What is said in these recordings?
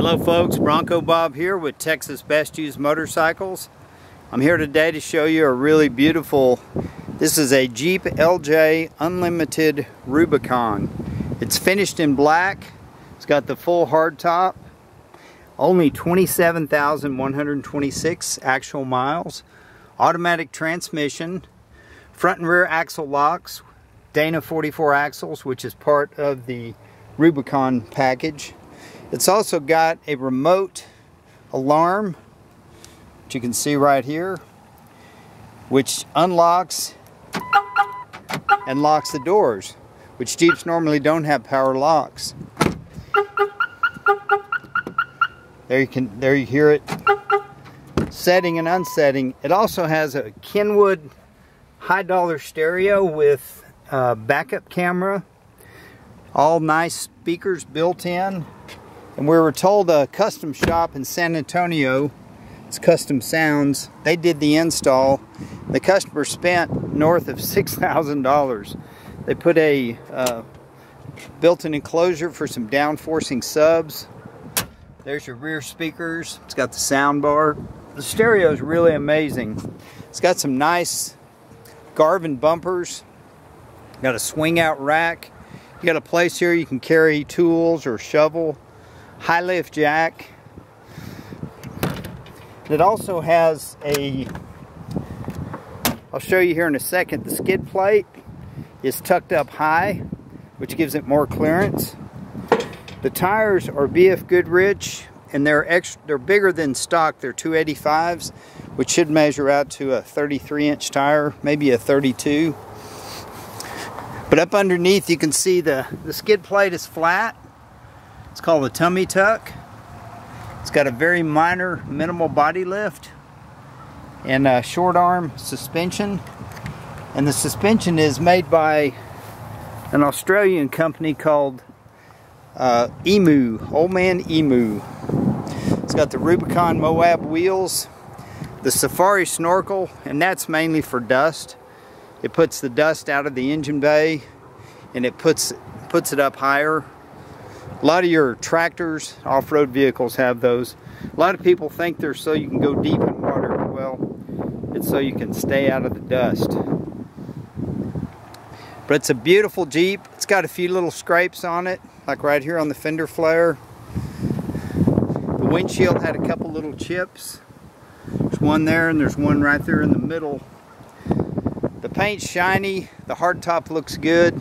Hello folks, Bronco Bob here with Texas Best Used Motorcycles. I'm here today to show you a really beautiful, this is a Jeep LJ Unlimited Rubicon. It's finished in black, it's got the full hardtop, only 27,126 actual miles, automatic transmission, front and rear axle locks, Dana 44 axles which is part of the Rubicon package. It's also got a remote alarm, which you can see right here, which unlocks and locks the doors, which Jeeps normally don't have power locks. There you can there you hear it setting and unsetting. It also has a Kenwood high dollar stereo with a backup camera. All nice speakers built in. And we were told a custom shop in San Antonio, it's Custom Sounds, they did the install. The customer spent north of $6,000. They put a uh, built-in enclosure for some down-firing subs. There's your rear speakers. It's got the sound bar. The stereo is really amazing. It's got some nice Garvin bumpers. Got a swing out rack. You got a place here you can carry tools or shovel high lift jack. It also has a, I'll show you here in a second, the skid plate is tucked up high, which gives it more clearance. The tires are BF Goodrich and they're extra, they're bigger than stock. They're 285s, which should measure out to a 33 inch tire, maybe a 32. But up underneath you can see the, the skid plate is flat it's called a tummy tuck. It's got a very minor minimal body lift and a short arm suspension. And the suspension is made by an Australian company called uh, Emu, Old Man Emu. It's got the Rubicon Moab wheels, the Safari snorkel, and that's mainly for dust. It puts the dust out of the engine bay and it puts, puts it up higher a lot of your tractors, off-road vehicles have those. A lot of people think they're so you can go deep in water. Well, it's so you can stay out of the dust. But it's a beautiful Jeep. It's got a few little scrapes on it, like right here on the fender flare. The windshield had a couple little chips. There's one there and there's one right there in the middle. The paint's shiny, the hardtop looks good.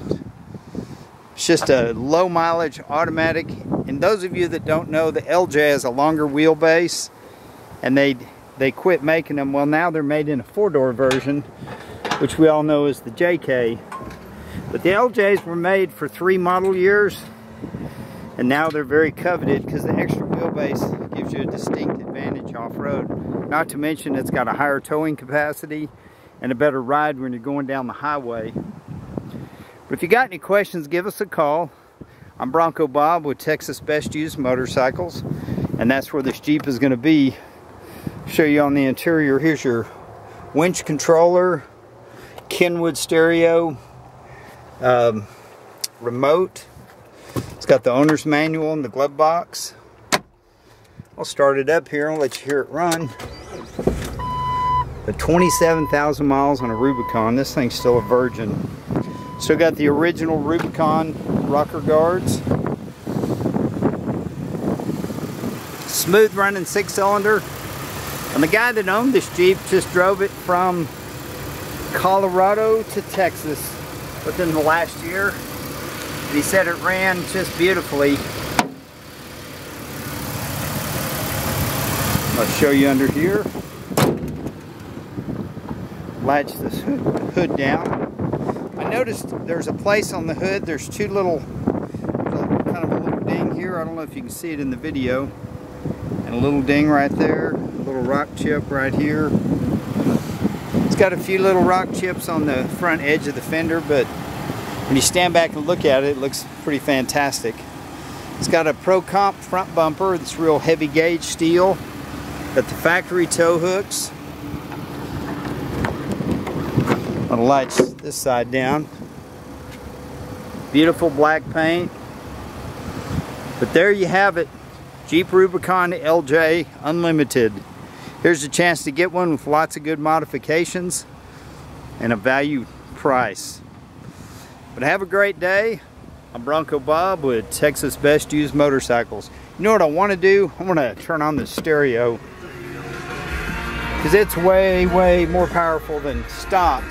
It's just a low mileage automatic. And those of you that don't know, the LJ has a longer wheelbase and they they quit making them. Well, now they're made in a four-door version, which we all know is the JK. But the LJs were made for three model years and now they're very coveted because the extra wheelbase gives you a distinct advantage off-road. Not to mention it's got a higher towing capacity and a better ride when you're going down the highway. But if you got any questions, give us a call. I'm Bronco Bob with Texas Best Used Motorcycles, and that's where this Jeep is going to be. Show you on the interior. Here's your winch controller, Kenwood stereo, um, remote. It's got the owner's manual in the glove box. I'll start it up here. I'll let you hear it run. The 27,000 miles on a Rubicon. This thing's still a virgin. Still got the original Rubicon rocker guards. Smooth running six cylinder. And the guy that owned this Jeep just drove it from Colorado to Texas within the last year. And he said it ran just beautifully. I'll show you under here. Latch this hood down. Noticed there's a place on the hood, there's two little, kind of a little ding here, I don't know if you can see it in the video, and a little ding right there, a little rock chip right here. It's got a few little rock chips on the front edge of the fender, but when you stand back and look at it, it looks pretty fantastic. It's got a Pro Comp front bumper, it's real heavy gauge steel. Got the factory tow hooks. On the lights this side down. Beautiful black paint. But there you have it. Jeep Rubicon LJ Unlimited. Here's a chance to get one with lots of good modifications and a value price. But have a great day. I'm Bronco Bob with Texas Best Used Motorcycles. You know what I want to do? I want to turn on the stereo because it's way, way more powerful than stock.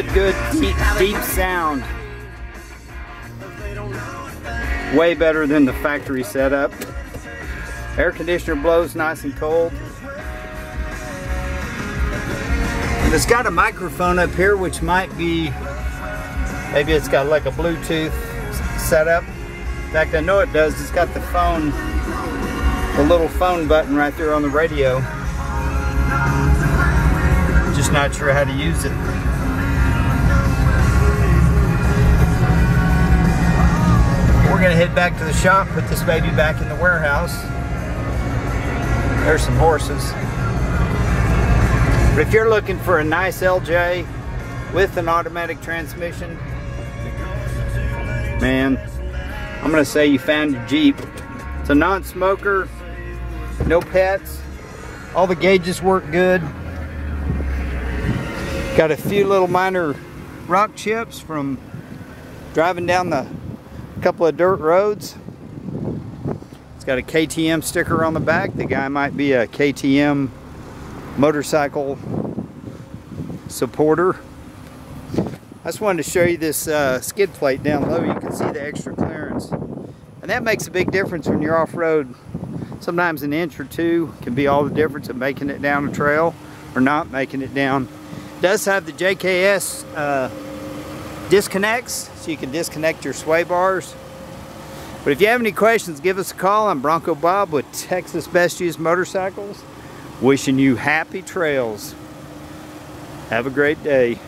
Good, good, deep, deep sound. Way better than the factory setup. Air conditioner blows nice and cold. And it's got a microphone up here which might be, maybe it's got like a Bluetooth setup. In fact, I know it does. It's got the phone, the little phone button right there on the radio. Just not sure how to use it. We're gonna head back to the shop, put this baby back in the warehouse. There's some horses. But if you're looking for a nice LJ with an automatic transmission, man, I'm gonna say you found your Jeep. It's a non-smoker, no pets, all the gauges work good. Got a few little minor rock chips from driving down the couple of dirt roads. It's got a KTM sticker on the back. The guy might be a KTM motorcycle supporter. I just wanted to show you this uh, skid plate down low. You can see the extra clearance. And that makes a big difference when you're off-road. Sometimes an inch or two can be all the difference of making it down a trail or not making it down. It does have the JKS uh, disconnects, so you can disconnect your sway bars. But if you have any questions, give us a call. I'm Bronco Bob with Texas Best Used Motorcycles. Wishing you happy trails. Have a great day.